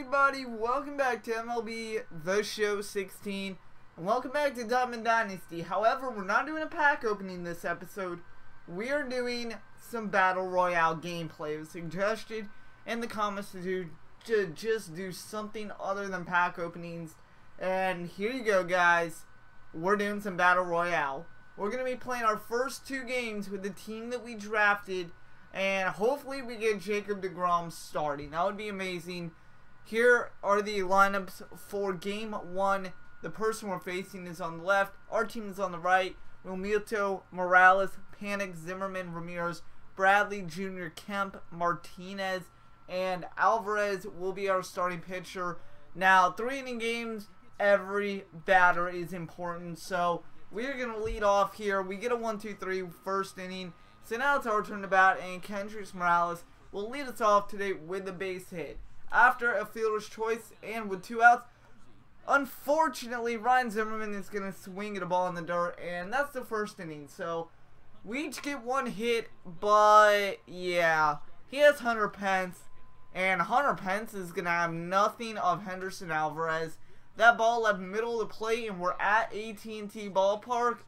everybody? Welcome back to MLB The Show 16. And welcome back to Diamond Dynasty. However, we're not doing a pack opening this episode. We are doing some Battle Royale gameplay. It was suggested in the comments to do to just do something other than pack openings. And here you go, guys. We're doing some Battle Royale. We're going to be playing our first two games with the team that we drafted and hopefully we get Jacob DeGrom starting. That would be amazing. Here are the lineups for game one. The person we're facing is on the left. Our team is on the right. Realmuto, Morales, Panik, Zimmerman, Ramirez, Bradley Jr., Kemp, Martinez, and Alvarez will be our starting pitcher. Now, three inning games, every batter is important. So, we're going to lead off here. We get a 1 2 3 first inning. So now it's our turn to bat, and Kendrys Morales will lead us off today with a base hit. After a fielder's choice and with two outs, unfortunately, Ryan Zimmerman is going to swing at a ball in the dirt, and that's the first inning. So we each get one hit, but yeah, he has Hunter Pence, and Hunter Pence is going to have nothing of Henderson Alvarez. That ball left middle of the plate, and we're at AT&T Ballpark.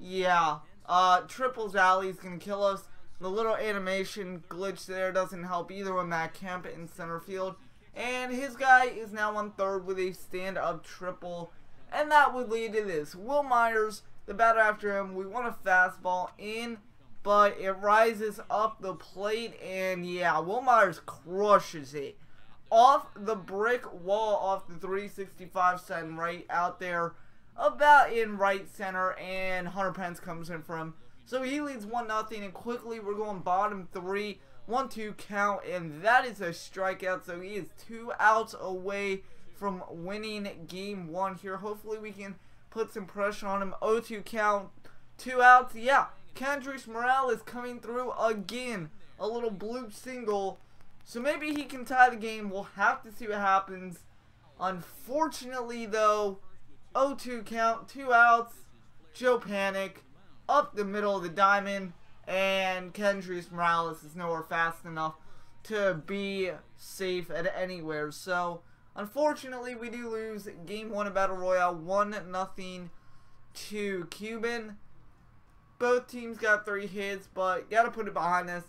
Yeah, uh, Triples Alley is going to kill us. The little animation glitch there doesn't help either with Matt Kemp in center field. And his guy is now on third with a stand-up triple. And that would lead to this. Wil Myers, the batter after him, we want a fastball in, but it rises up the plate. And yeah, Wil Myers crushes it. Off the brick wall, off the 365 side right out there about in right center, and Hunter Pence comes in for him. So he leads 1 nothing, and quickly we're going bottom three, 1 2 count, and that is a strikeout. So he is two outs away from winning game one here. Hopefully we can put some pressure on him. 0 2 count, two outs. Yeah, Kendrys Morales coming through again. A little bloop single. So maybe he can tie the game. We'll have to see what happens. Unfortunately, though, 0-2 count, two outs. Joe Panik up the middle of the diamond, and Kendrys Morales is nowhere fast enough to be safe at anywhere. So, unfortunately, we do lose game one of Battle Royale, one nothing to Cuban. Both teams got three hits, but gotta put it behind us.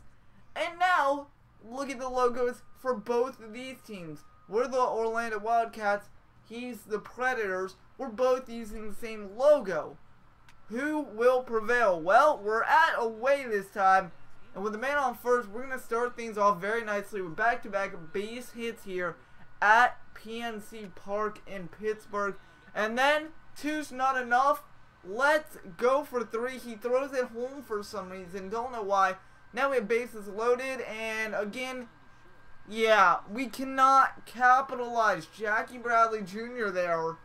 And now, look at the logos for both of these teams. We're the Orlando Wildcats. He's the Predators we're both using the same logo. Who will prevail? Well, we're at away this time. And with the man on first, we're going to start things off very nicely with back-to-back -back base hits here at PNC Park in Pittsburgh. And then, two's not enough. Let's go for three. He throws it home for some reason. Don't know why. Now we have bases loaded. And again, yeah, we cannot capitalize. Jackie Bradley Jr. there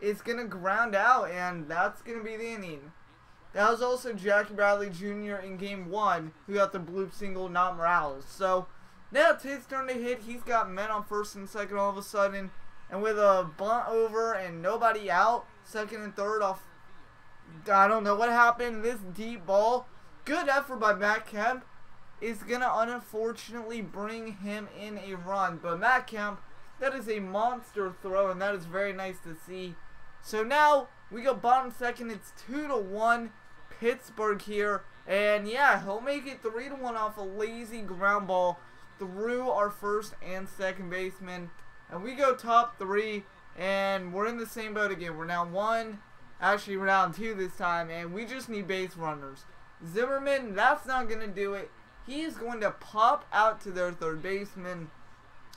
is going to ground out, and that's going to be the inning. That was also Jackie Bradley Jr. in game one, who got the bloop single, not Morales. So now it's his turn to hit. He's got men on first and second all of a sudden. And with a bunt over and nobody out, second and third off, I don't know what happened. This deep ball, good effort by Matt Kemp, is going to unfortunately bring him in a run. But Matt Kemp, that is a monster throw, and that is very nice to see. So now we go bottom second. It's two to one Pittsburgh here, and yeah, he'll make it three to one off a lazy ground ball through our first and second baseman. And we go top three, and we're in the same boat again. We're now one, actually we're down two this time, and we just need base runners. Zimmerman, that's not to do it. He is going to pop out to their third baseman.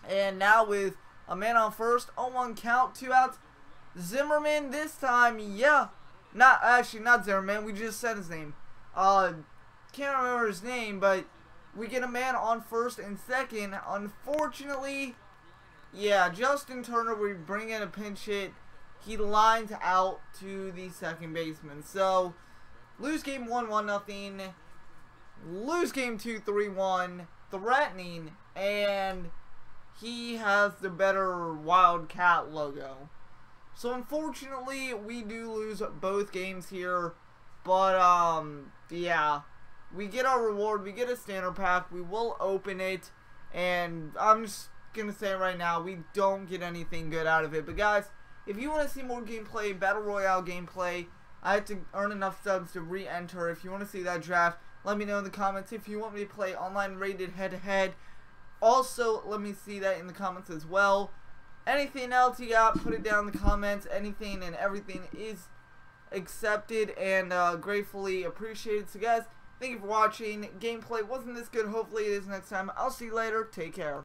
And now with a man on first, on one count, two outs, Zimmerman this time, yeah. Not actually not Zimmerman. We just said his name. Uh, can't remember his name, but we get a man on first and second. Unfortunately, yeah, Justin Turner. We bring in a pinch hit. He lines out to the second baseman. So lose game one, one nothing. Lose game two, three one. Threatening, and he has the better Wildcat logo. So unfortunately, we do lose both games here. But, um, yeah. We get our reward. We get a standard pack. We will open it. And I'm just gonna say right now, we don't get anything good out of it. But guys, if you want to see more gameplay, Battle Royale gameplay, I have to earn enough subs to re-enter. If you want to see that draft, let me know in the comments. If you want me to play online rated head-to-head, -head, also let me see that in the comments as well. Anything else you got, put it down in the comments. Anything and everything is accepted and uh, gratefully appreciated. So guys, thank you for watching. Gameplay wasn't this good. Hopefully it is next time. I'll see you later. Take care.